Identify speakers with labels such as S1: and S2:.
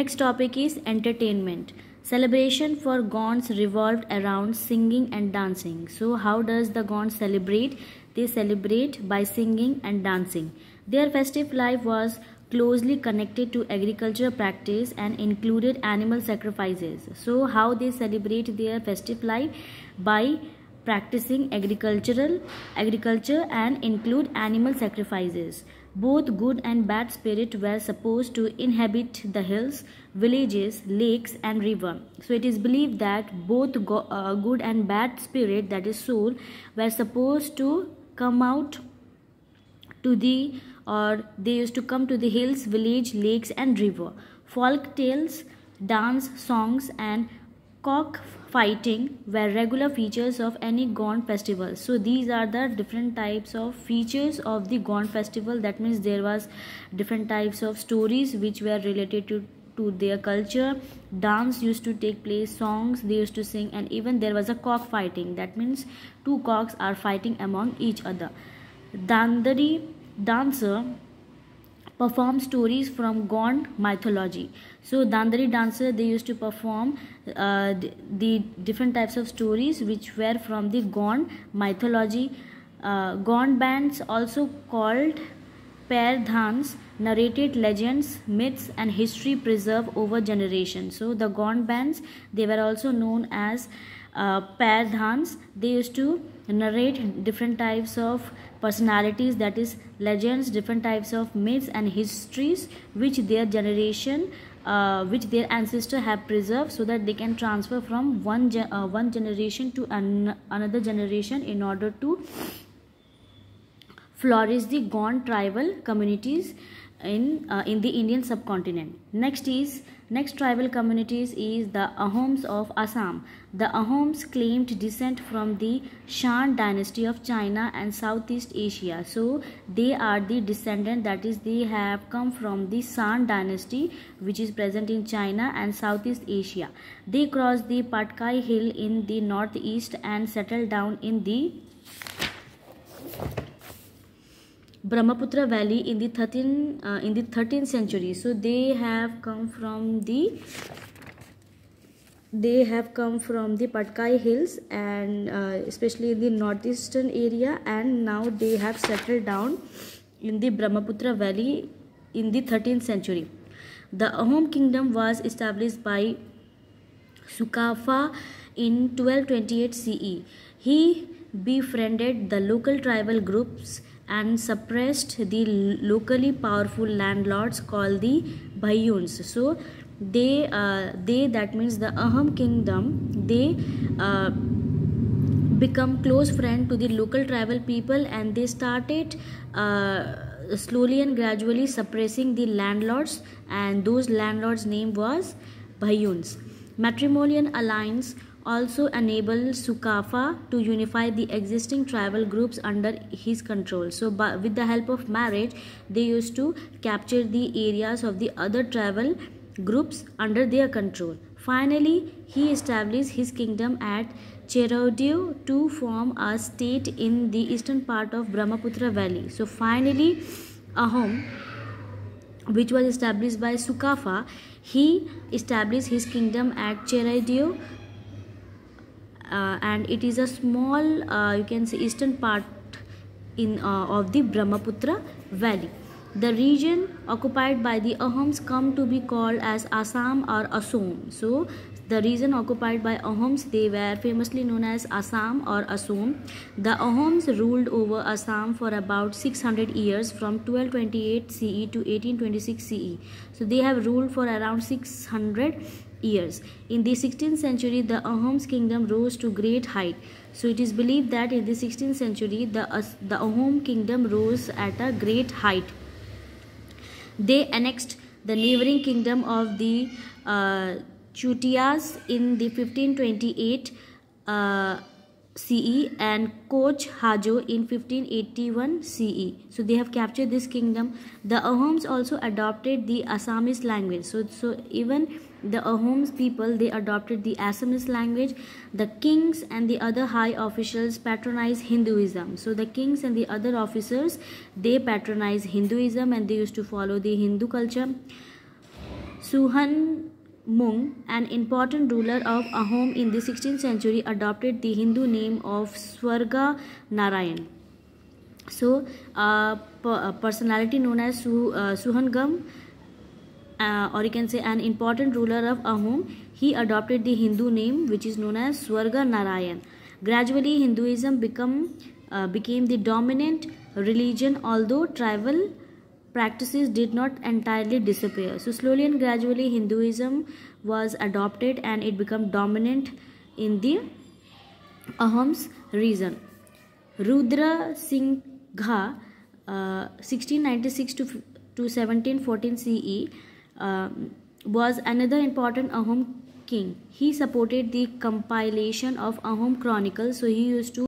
S1: Next topic is entertainment. Celebration for Gonds revolved around singing and dancing. So, how does the Gonds celebrate? They celebrate by singing and dancing. Their festive life was closely connected to agriculture practice and included animal sacrifices. So, how they celebrate their festive life? By practicing agricultural agriculture and include animal sacrifices. Both good and bad spirit were supposed to inhabit the hills, villages, lakes and river. So it is believed that both go, uh, good and bad spirit that is soul were supposed to come out to the or they used to come to the hills, village, lakes and river. Folk tales, dance, songs and cock fighting were regular features of any Gond festival. So these are the different types of features of the Gond festival. That means there was different types of stories which were related to to their culture dance used to take place songs they used to sing and even there was a cock fighting that means two cocks are fighting among each other dandari dancer perform stories from Gond mythology. So Dandari dancer they used to perform uh, the, different types of stories which were from the Gond mythology. Uh, Gond bands also called Pardhans narrated legends, myths and history preserved over generations. So the Gond bands they were also known as uh. They used to narrate different types of personalities that is legends different types of myths and histories which their generation uh, which their ancestor have preserved so that they can transfer from one uh, one generation to an another generation in order to flourish the Gond tribal communities in uh, in the Indian subcontinent. Next is next tribal communities is the Ahoms of Assam. The Ahoms claimed descent from the Shan dynasty of China and Southeast Asia. So they are the descendant that is they have come from the Shan dynasty which is present in China and Southeast Asia. They crossed the Patkai hill in the northeast and settled down in the Brahmaputra Valley in the 13 uh, in the 13th century. So they have come from the they have come from the Patkai hills and uh, especially in the northeastern area and now they have settled down in the Brahmaputra Valley in the 13th century. The Ahom kingdom was established by Sukafa in 1228 CE. He befriended the local tribal groups and suppressed the locally powerful landlords called the Bhuiyans. So they uh, they that means the Ahom kingdom they uh, become close friend to the local tribal people and they started uh, slowly and gradually suppressing the landlords and those landlords name was Bhuiyans. Matrimonial alliance also enabled Sukafa to unify the existing tribal groups under his control. So, by, with the help of marriage, they used to capture the areas of the other tribal groups under their control. Finally, he established his kingdom at Charaideo to form a state in the eastern part of Brahmaputra Valley. So, finally, Ahom, which was established by Sukafa, he established his kingdom at Charaideo uh, and it is a small uh, you can say eastern part in uh, of the Brahmaputra valley the region occupied by the Ahoms come to be called as Assam or Assam so the region occupied by Ahoms they were famously known as Assam or Assam the Ahoms ruled over Assam for about 600 years from 1228 CE to 1826 CE so they have ruled for around 600 years. In the 16th century, the Ahoms kingdom rose to great height. So it is believed that in the 16th century, the, the Ahom kingdom rose at a great height. They annexed the neighboring kingdom of the uh, Chutias in the 1528 uh, CE and Koch Hajo in 1581 CE. So they have captured this kingdom. The Ahoms also adopted the Assamese language. So, so even the Ahoms people they adopted the Assamese language. The kings and the other high officials patronized Hinduism. So the kings and the other officers they patronized Hinduism and they used to follow the Hindu culture. Suhan Mung, an important ruler of Ahom in the 16th century, adopted the Hindu name of Swarga Narayan. So, a personality known as Su, uh, Suhangam, uh, or you can say an important ruler of Ahom, he adopted the Hindu name which is known as Swarga Narayan. Gradually, Hinduism become, uh, became the dominant religion, although tribal practices did not entirely disappear. So slowly and gradually Hinduism was adopted and it became dominant in the Ahom's region. Rudra Singha, uh, 1696 to, to 1714 CE, uh, was another important Ahom king. He supported the compilation of Ahom chronicles. So he used to